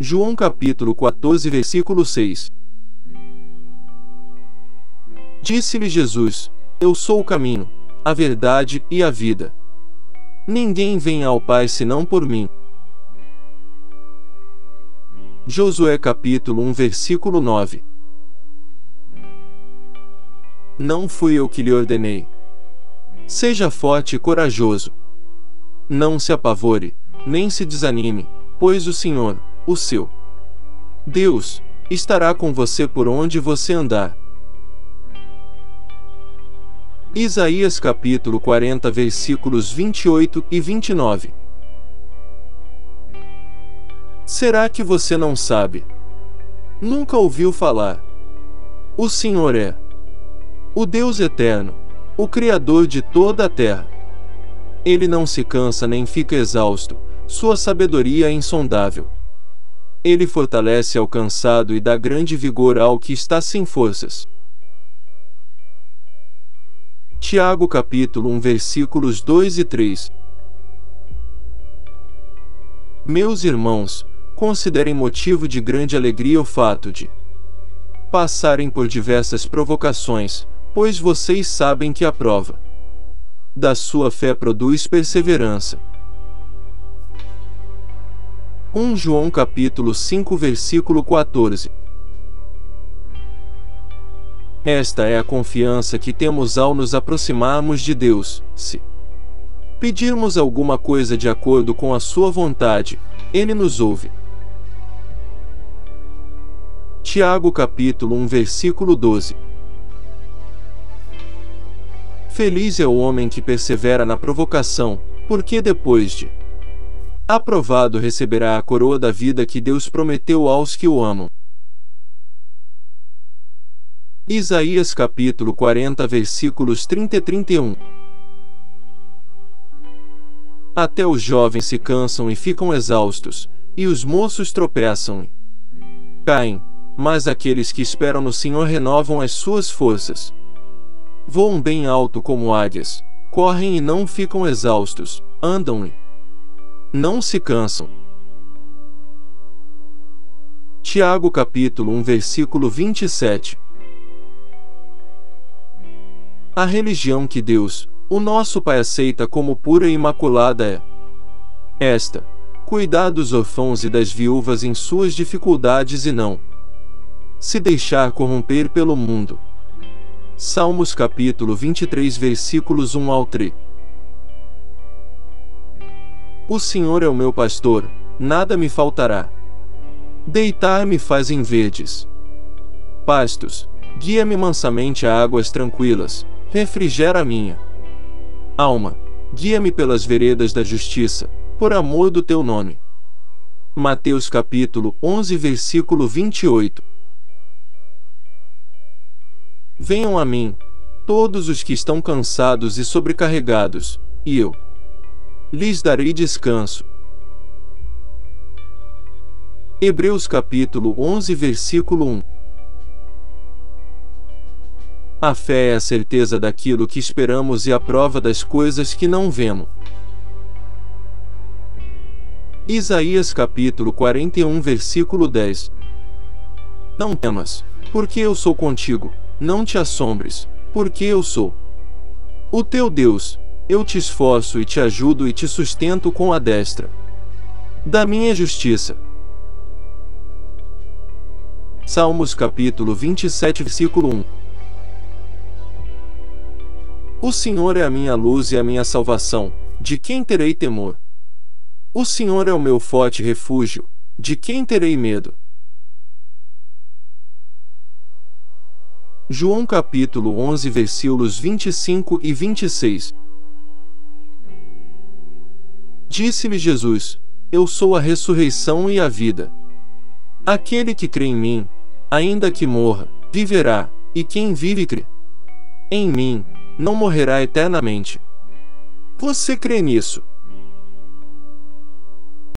João capítulo 14 versículo 6 Disse-lhe Jesus: Eu sou o caminho, a verdade e a vida. Ninguém vem ao Pai senão por mim. Josué capítulo 1 versículo 9 Não fui eu que lhe ordenei. Seja forte e corajoso. Não se apavore, nem se desanime, pois o Senhor, o seu Deus, estará com você por onde você andar. Isaías capítulo 40 versículos 28 e 29 Será que você não sabe? Nunca ouviu falar? O Senhor é o Deus eterno, o Criador de toda a terra. Ele não se cansa nem fica exausto, sua sabedoria é insondável. Ele fortalece ao cansado e dá grande vigor ao que está sem forças. Tiago capítulo 1 versículos 2 e 3 Meus irmãos, considerem motivo de grande alegria o fato de passarem por diversas provocações, pois vocês sabem que a prova da sua fé produz perseverança. 1 João capítulo 5 versículo 14 Esta é a confiança que temos ao nos aproximarmos de Deus, se pedirmos alguma coisa de acordo com a sua vontade, ele nos ouve. Tiago capítulo 1 versículo 12 Feliz é o homem que persevera na provocação, porque depois de aprovado receberá a coroa da vida que Deus prometeu aos que o amam. Isaías capítulo 40 versículos 30 e 31 Até os jovens se cansam e ficam exaustos, e os moços tropeçam e caem, mas aqueles que esperam no Senhor renovam as suas forças. Voam bem alto como águias, correm e não ficam exaustos, andam e não se cansam. Tiago capítulo 1 versículo 27 A religião que Deus, o nosso Pai aceita como pura e imaculada é esta: cuidar dos órfãos e das viúvas em suas dificuldades e não se deixar corromper pelo mundo. Salmos capítulo 23 versículos 1 ao 3 O Senhor é o meu pastor, nada me faltará. Deitar-me faz em verdes pastos, guia-me mansamente a águas tranquilas, refrigera a minha alma, guia-me pelas veredas da justiça, por amor do teu nome. Mateus capítulo 11 versículo 28 Venham a mim, todos os que estão cansados e sobrecarregados, e eu lhes darei descanso. Hebreus capítulo 11 versículo 1 A fé é a certeza daquilo que esperamos e a prova das coisas que não vemos. Isaías capítulo 41 versículo 10 Não temas, porque eu sou contigo não te assombres, porque eu sou o teu Deus, eu te esforço e te ajudo e te sustento com a destra da minha justiça. Salmos capítulo 27, versículo 1 O Senhor é a minha luz e a minha salvação, de quem terei temor? O Senhor é o meu forte refúgio, de quem terei medo? João capítulo 11 versículos 25 e 26 Disse-lhe Jesus: Eu sou a ressurreição e a vida. Aquele que crê em mim, ainda que morra, viverá, e quem vive crê em mim, não morrerá eternamente. Você crê nisso?